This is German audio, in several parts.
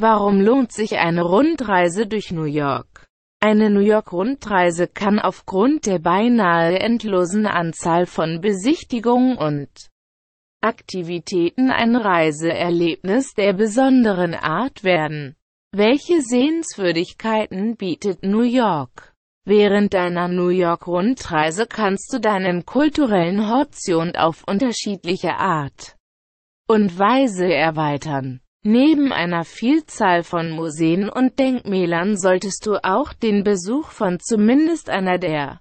Warum lohnt sich eine Rundreise durch New York? Eine New York-Rundreise kann aufgrund der beinahe endlosen Anzahl von Besichtigungen und Aktivitäten ein Reiseerlebnis der besonderen Art werden. Welche Sehenswürdigkeiten bietet New York? Während deiner New York-Rundreise kannst du deinen kulturellen Horizont auf unterschiedliche Art und Weise erweitern. Neben einer Vielzahl von Museen und Denkmälern solltest du auch den Besuch von zumindest einer der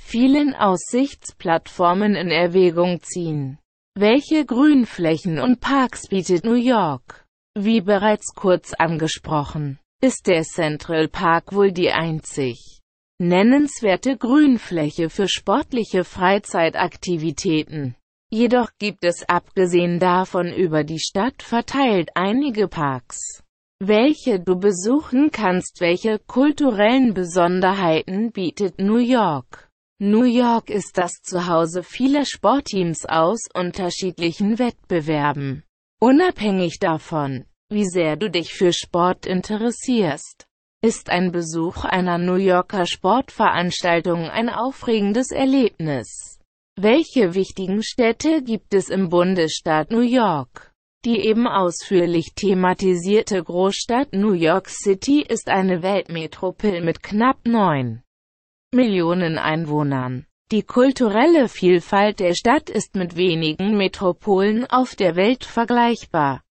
vielen Aussichtsplattformen in Erwägung ziehen. Welche Grünflächen und Parks bietet New York? Wie bereits kurz angesprochen, ist der Central Park wohl die einzig nennenswerte Grünfläche für sportliche Freizeitaktivitäten. Jedoch gibt es abgesehen davon über die Stadt verteilt einige Parks, welche du besuchen kannst. Welche kulturellen Besonderheiten bietet New York? New York ist das Zuhause vieler Sportteams aus unterschiedlichen Wettbewerben. Unabhängig davon, wie sehr du dich für Sport interessierst, ist ein Besuch einer New Yorker Sportveranstaltung ein aufregendes Erlebnis. Welche wichtigen Städte gibt es im Bundesstaat New York? Die eben ausführlich thematisierte Großstadt New York City ist eine Weltmetropole mit knapp 9 Millionen Einwohnern. Die kulturelle Vielfalt der Stadt ist mit wenigen Metropolen auf der Welt vergleichbar.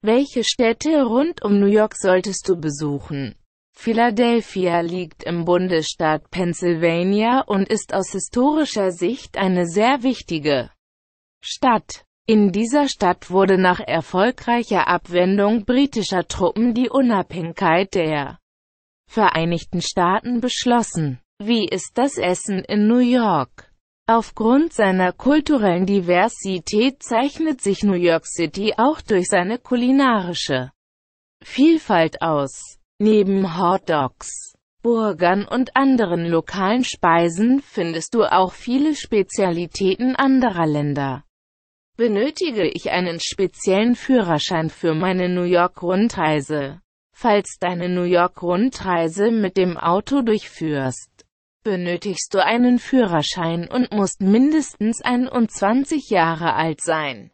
Welche Städte rund um New York solltest du besuchen? Philadelphia liegt im Bundesstaat Pennsylvania und ist aus historischer Sicht eine sehr wichtige Stadt. In dieser Stadt wurde nach erfolgreicher Abwendung britischer Truppen die Unabhängigkeit der Vereinigten Staaten beschlossen. Wie ist das Essen in New York? Aufgrund seiner kulturellen Diversität zeichnet sich New York City auch durch seine kulinarische Vielfalt aus. Neben Hot Dogs, Burgern und anderen lokalen Speisen findest du auch viele Spezialitäten anderer Länder. Benötige ich einen speziellen Führerschein für meine New York-Rundreise? Falls deine New York-Rundreise mit dem Auto durchführst, benötigst du einen Führerschein und musst mindestens 21 Jahre alt sein,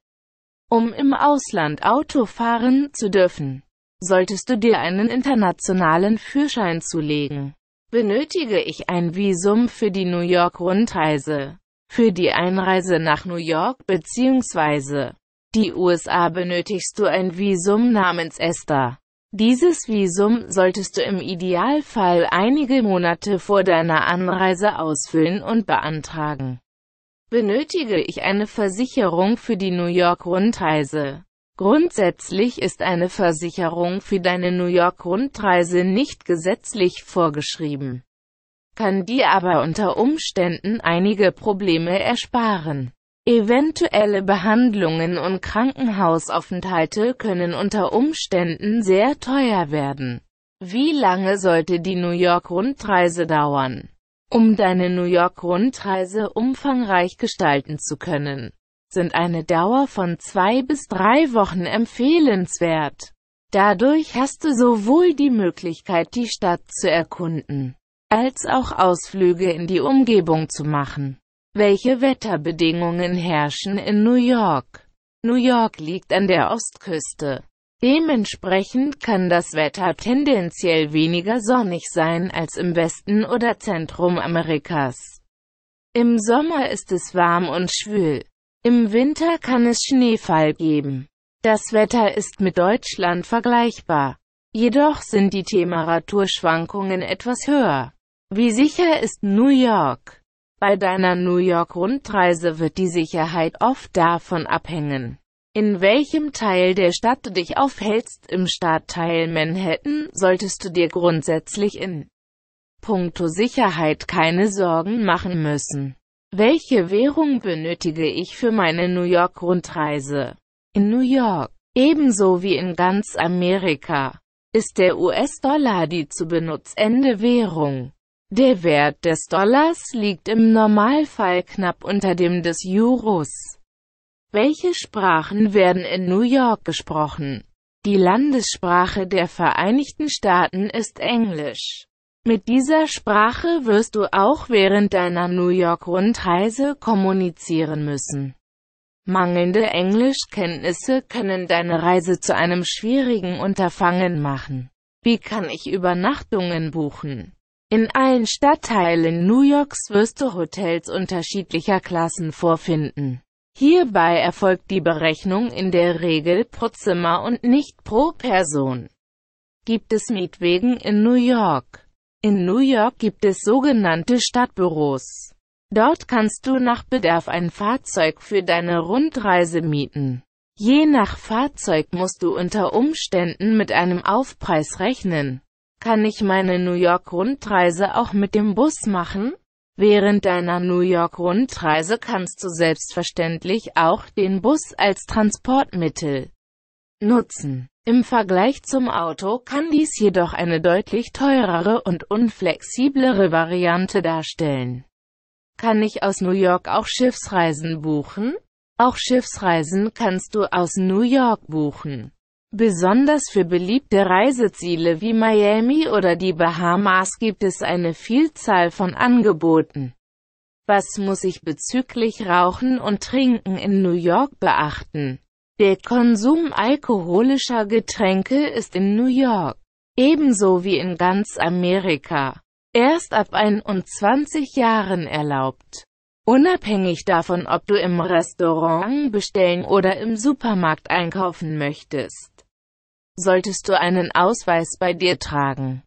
um im Ausland Auto fahren zu dürfen solltest du dir einen internationalen Führerschein zulegen. Benötige ich ein Visum für die New York-Rundreise? Für die Einreise nach New York bzw. die USA benötigst du ein Visum namens ESTA. Dieses Visum solltest du im Idealfall einige Monate vor deiner Anreise ausfüllen und beantragen. Benötige ich eine Versicherung für die New York-Rundreise? Grundsätzlich ist eine Versicherung für deine New York-Rundreise nicht gesetzlich vorgeschrieben, kann dir aber unter Umständen einige Probleme ersparen. Eventuelle Behandlungen und Krankenhausaufenthalte können unter Umständen sehr teuer werden. Wie lange sollte die New York-Rundreise dauern? Um deine New York-Rundreise umfangreich gestalten zu können, sind eine Dauer von zwei bis drei Wochen empfehlenswert. Dadurch hast du sowohl die Möglichkeit, die Stadt zu erkunden, als auch Ausflüge in die Umgebung zu machen. Welche Wetterbedingungen herrschen in New York? New York liegt an der Ostküste. Dementsprechend kann das Wetter tendenziell weniger sonnig sein als im Westen oder Zentrum Amerikas. Im Sommer ist es warm und schwül. Im Winter kann es Schneefall geben. Das Wetter ist mit Deutschland vergleichbar. Jedoch sind die Temperaturschwankungen etwas höher. Wie sicher ist New York? Bei deiner New York-Rundreise wird die Sicherheit oft davon abhängen, in welchem Teil der Stadt du dich aufhältst. Im Stadtteil Manhattan solltest du dir grundsätzlich in puncto Sicherheit keine Sorgen machen müssen. Welche Währung benötige ich für meine New York-Rundreise? In New York, ebenso wie in ganz Amerika, ist der US-Dollar die zu benutzende Währung. Der Wert des Dollars liegt im Normalfall knapp unter dem des Euros. Welche Sprachen werden in New York gesprochen? Die Landessprache der Vereinigten Staaten ist Englisch. Mit dieser Sprache wirst du auch während deiner New York-Rundreise kommunizieren müssen. Mangelnde Englischkenntnisse können deine Reise zu einem schwierigen Unterfangen machen. Wie kann ich Übernachtungen buchen? In allen Stadtteilen New Yorks wirst du Hotels unterschiedlicher Klassen vorfinden. Hierbei erfolgt die Berechnung in der Regel pro Zimmer und nicht pro Person. Gibt es Mietwegen in New York? In New York gibt es sogenannte Stadtbüros. Dort kannst du nach Bedarf ein Fahrzeug für deine Rundreise mieten. Je nach Fahrzeug musst du unter Umständen mit einem Aufpreis rechnen. Kann ich meine New York Rundreise auch mit dem Bus machen? Während deiner New York-Rundreise kannst du selbstverständlich auch den Bus als Transportmittel nutzen. Im Vergleich zum Auto kann dies jedoch eine deutlich teurere und unflexiblere Variante darstellen. Kann ich aus New York auch Schiffsreisen buchen? Auch Schiffsreisen kannst du aus New York buchen. Besonders für beliebte Reiseziele wie Miami oder die Bahamas gibt es eine Vielzahl von Angeboten. Was muss ich bezüglich Rauchen und Trinken in New York beachten? Der Konsum alkoholischer Getränke ist in New York, ebenso wie in ganz Amerika, erst ab 21 Jahren erlaubt. Unabhängig davon, ob du im Restaurant bestellen oder im Supermarkt einkaufen möchtest solltest du einen Ausweis bei dir tragen.